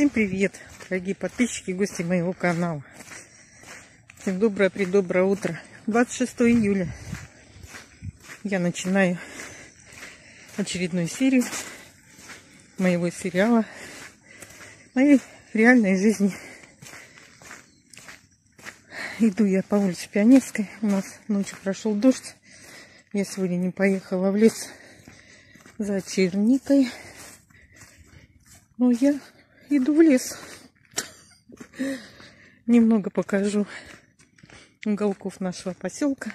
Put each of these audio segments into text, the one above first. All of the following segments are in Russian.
Всем привет, дорогие подписчики и гости моего канала. Всем доброе, предоброе утро. 26 июля я начинаю очередную серию моего сериала, моей реальной жизни. Иду я по улице Пионерской. У нас ночью прошел дождь. Я сегодня не поехала в лес за черникой. Но я иду в лес. Немного покажу уголков нашего поселка.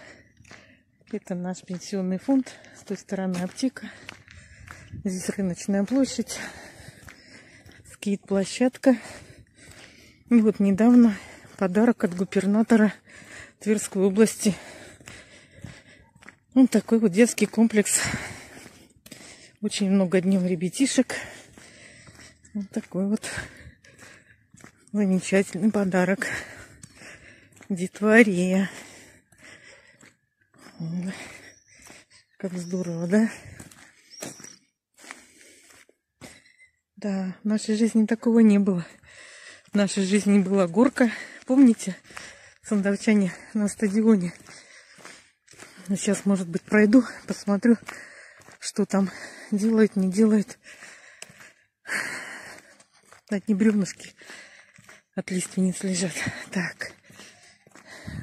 Это наш пенсионный фонд. С той стороны аптека. Здесь рыночная площадь. Скейт-площадка. И вот недавно подарок от губернатора Тверской области. Вот такой вот детский комплекс. Очень много днем ребятишек. Вот такой вот замечательный подарок детворе. Как здорово, да? Да, в нашей жизни такого не было. В нашей жизни была горка. Помните, сандовчане на стадионе? Сейчас, может быть, пройду, посмотрю, что там делает, не делает. Одни бревнышки от лиственниц лежат. Так.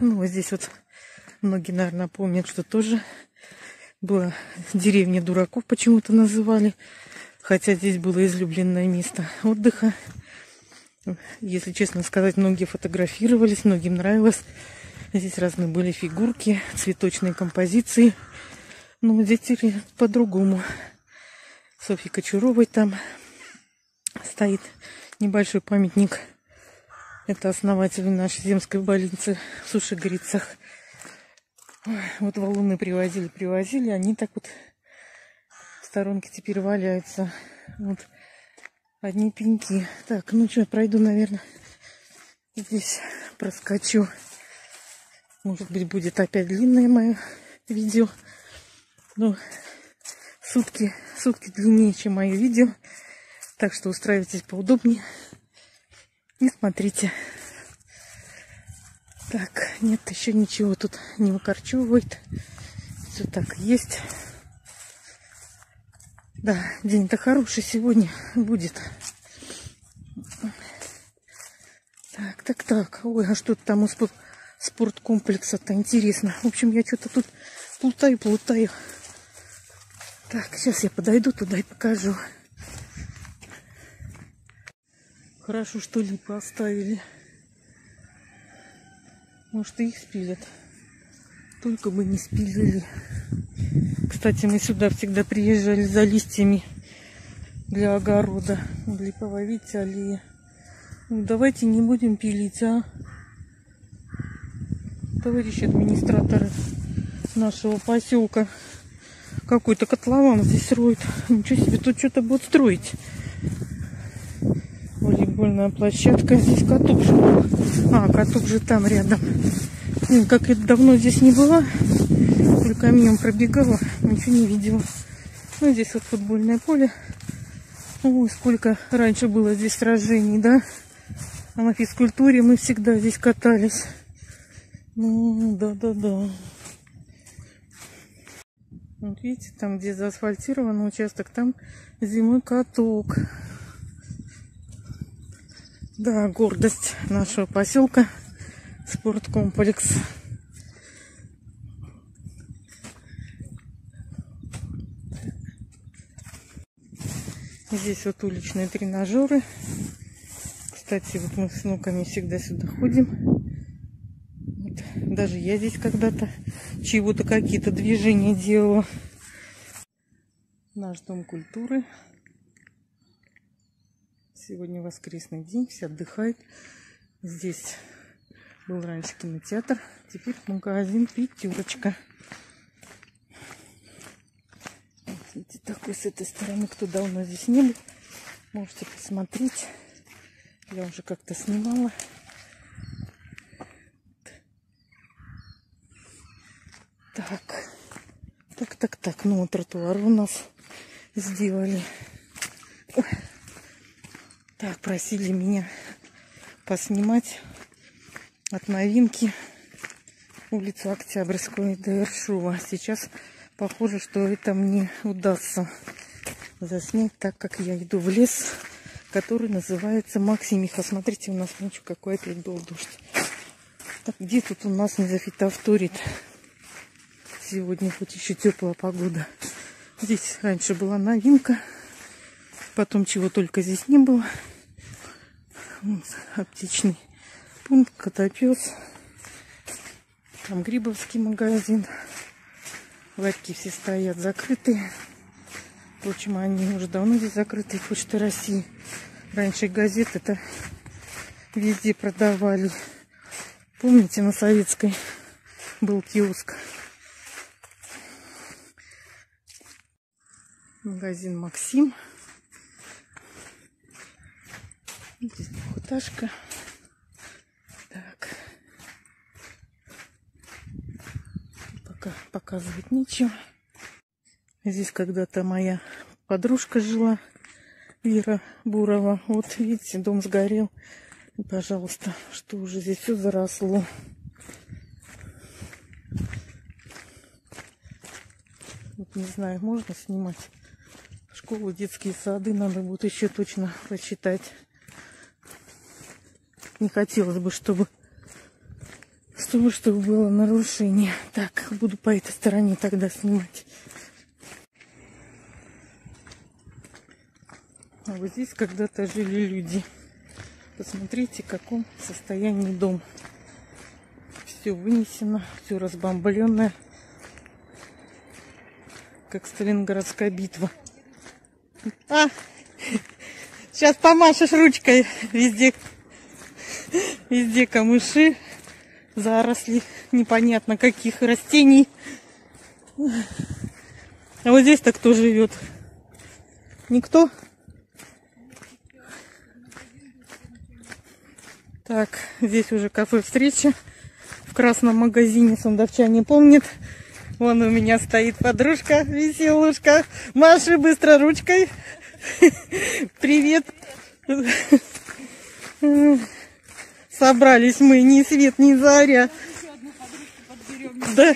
Ну, вот здесь вот многие, наверное, помнят, что тоже была деревня дураков, почему-то называли. Хотя здесь было излюбленное место отдыха. Если честно сказать, многие фотографировались, многим нравилось. Здесь разные были фигурки, цветочные композиции. Но здесь теперь по-другому. Софьи Кочуровой там стоит небольшой памятник. Это основатель нашей земской больницы в Сушегорицах. Вот валуны привозили, привозили. Они так вот в сторонке теперь валяются. Вот одни пеньки. Так, ну что, пройду, наверное, здесь проскочу. Может быть, будет опять длинное мое видео. Ну, сутки, сутки длиннее, чем мое видео. Так что устраивайтесь поудобнее и смотрите. Так, нет, еще ничего тут не выкорчевывает. Все так есть. Да, день-то хороший сегодня будет. Так, так, так. Ой, а что там у спорткомплекса-то интересно. В общем, я что-то тут плутаю, плутаю. Так, сейчас я подойду туда и покажу. Хорошо, что липы оставили. Может, их спилят. Только бы не спилили. Кстати, мы сюда всегда приезжали за листьями для огорода. Липовая, видите, аллея. Ну, давайте не будем пилить, а? Товарищи администраторы нашего поселка. Какой-то котлован здесь роет. Ничего себе, тут что-то будут строить волейбольная площадка. Здесь каток же. А, каток же там рядом. Блин, как я давно здесь не была, только мимо пробегала, ничего не видела. Ну, здесь вот футбольное поле. Ой, сколько раньше было здесь сражений, да? А на физкультуре мы всегда здесь катались. Ну, да-да-да. Вот видите, там, где заасфальтирован участок, там зимой каток. Да, гордость нашего поселка. Спорткомплекс. Здесь вот уличные тренажеры. Кстати, вот мы с внуками всегда сюда ходим. Вот. Даже я здесь когда-то чего-то какие-то движения делала. Наш дом культуры. Сегодня воскресный день, все отдыхают. Здесь был раньше кинотеатр, теперь магазин «Пятерочка». Видите, такой с этой стороны, кто давно здесь не был, можете посмотреть. Я уже как-то снимала. Так, так, так, так, ну, тротуар у нас сделали. Ой. Так, просили меня поснимать от новинки улицу Октябрьскую до Ершова. Сейчас похоже, что это мне удастся заснять, так как я иду в лес, который называется Максимиха. Смотрите, у нас ночью какой опять был дождь. Так, где тут у нас не зафитовторит? Сегодня хоть еще теплая погода. Здесь раньше была новинка. Потом чего только здесь не было. Аптечный пункт, котопес. Там Грибовский магазин. Ларьки все стоят закрытые. Впрочем, они уже давно здесь закрыты. Почта России. Раньше газет это везде продавали. Помните, на Советской был киоск. Магазин Максим. Здесь двухэтажка. Так. Пока показывать нечего. Здесь когда-то моя подружка жила, Вера Бурова. Вот видите, дом сгорел. Пожалуйста, что уже здесь все заросло. Вот не знаю, можно снимать школу, детские сады. Надо будет еще точно прочитать. Не хотелось бы, чтобы чтобы, чтобы было нарушение. Так, буду по этой стороне тогда снимать. А вот здесь когда-то жили люди. Посмотрите, в каком состоянии дом. Все вынесено, все разбомбленное. Как Сталинградская битва. А, сейчас помашешь ручкой. Везде, везде камыши, заросли непонятно каких растений. А вот здесь-то кто живет? Никто? Так, здесь уже кафе встреча. В красном магазине сундовчане помнит. Вон у меня стоит подружка, веселушка. Маши быстро ручкой. Привет. Собрались мы ни свет, ни заря. Да.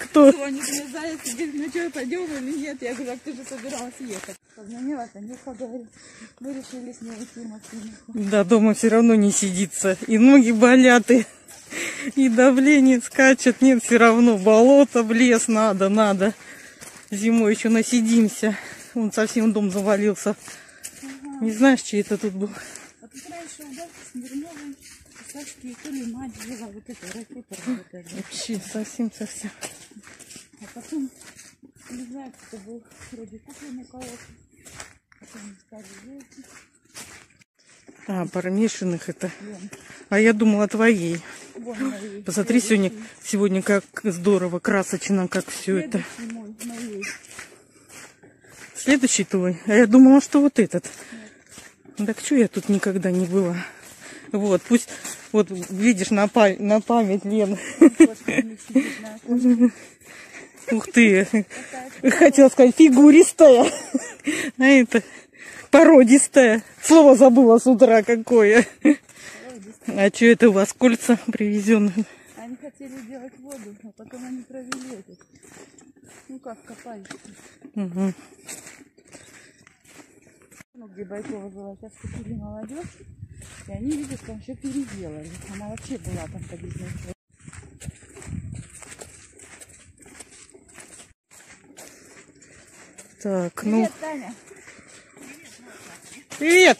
Кто? Ну что, пойдем или нет? Я говорю, ты же собиралась ехать. Позвонила, Танюха говорит, мы решили с ней идти Максимиху. Да, дома все равно не сидится. И ноги болят, и, и давление скачет. Нет, все равно болото, в лес надо, надо. Зимой еще насидимся. Он совсем дом завалился. Не знаешь, чей это тут был? Тут раньше у Галки Смирновой, у Сашки, то ли мать жила, вот это, ракета работает. Вообще, совсем-совсем. А потом, не знаю, кто был, вроде купленный кого-то. Потом стали желтые. А, парамешанных это. Вон, А я думала твоей. вон. Посмотри сегодня, сегодня как здорово, красочно, как все это. Следующий мой, моей. Следующий твой. А я думала, что вот этот. Так что я тут никогда не была. Вот, пусть, вот видишь, на, па- на память, Лен. Ух ты. Хотела сказать, фигуристая. А это породистая. Слово забыла с утра какое. А что это у вас кольца привезенные? Они хотели делать воду, а потом они провели этот. Ну как, копали. Угу. Ну, где Байкова жила, сейчас купили молодежь. И они, видишь, там еще переделали. Она вообще была там подъездной Так, ну, Привет, Таня. привет!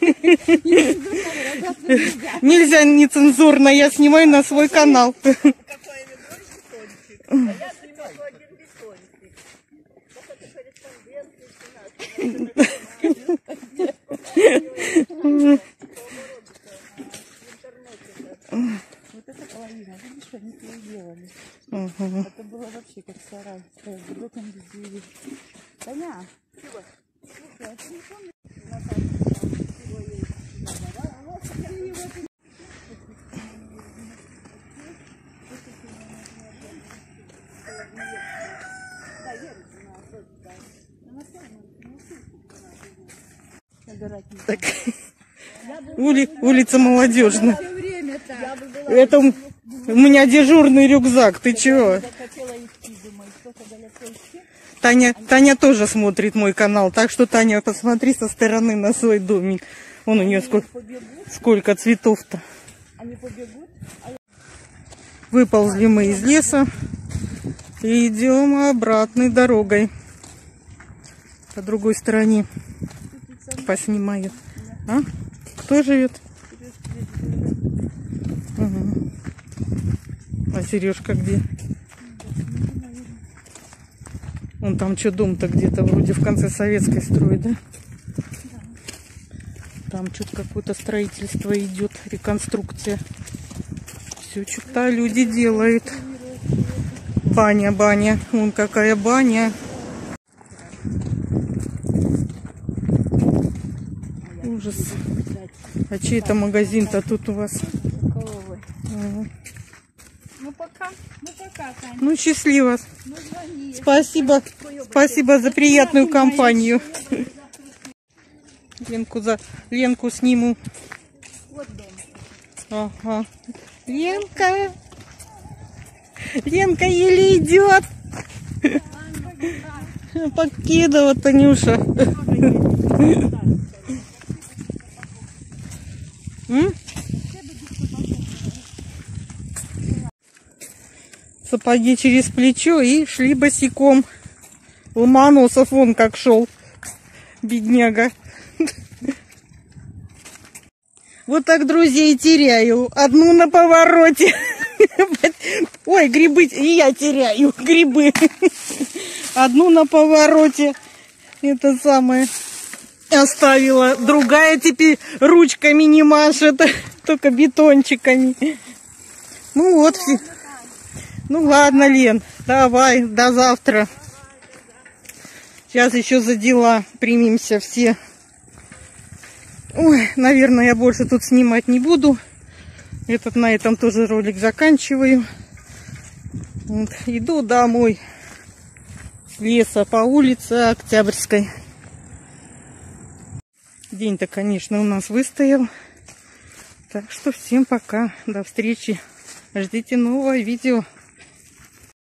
Нельзя нецензурно, я снимаю на свой канал. Так. Ули, улица молодежная. Это у меня дежурный рюкзак, ты чего? Таня, Таня тоже смотрит мой канал, так что, Таня, посмотри со стороны на свой домик. Вон у нее сколько, сколько цветов-то. Выползли мы из леса и идем обратной дорогой. По другой стороне поснимаю. А? Кто живет? А Сережка где? Он там что, дом-то где-то вроде в конце советской строит, да? Там что-то какое-то строительство идет, реконструкция. Все что-то люди делают. Баня, баня. Вон какая баня. Ужас. А чей это магазин-то тут у вас? Ну пока, ну пока, Таня. Ну, счастливо. Ну звони. Спасибо. Спасибо за приятную компанию. Ленку за Ленку сниму. Вот дом. Ага. Ленка. Ленка еле идет. Покидова, Танюша. Сапоги через плечо и шли босиком. Ломоносов вон как шел. Бедняга. Вот так друзей теряю. Одну на повороте. Ой, грибы. И я теряю грибы. Одну на повороте. Это самое. Оставила. Другая теперь ручками не машет. Только бетончиками. Ну вот. Ну ладно, Лен. Давай, до завтра. Сейчас еще за дела примемся все. Ой, наверное, я больше тут снимать не буду. Этот на этом тоже ролик заканчиваю. Иду домой. С леса по улице Октябрьской. День-то, конечно, у нас выстоял. Так что всем пока. До встречи. Ждите нового видео.